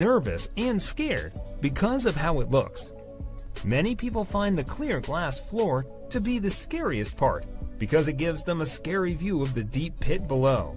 nervous and scared because of how it looks. Many people find the clear glass floor to be the scariest part because it gives them a scary view of the deep pit below.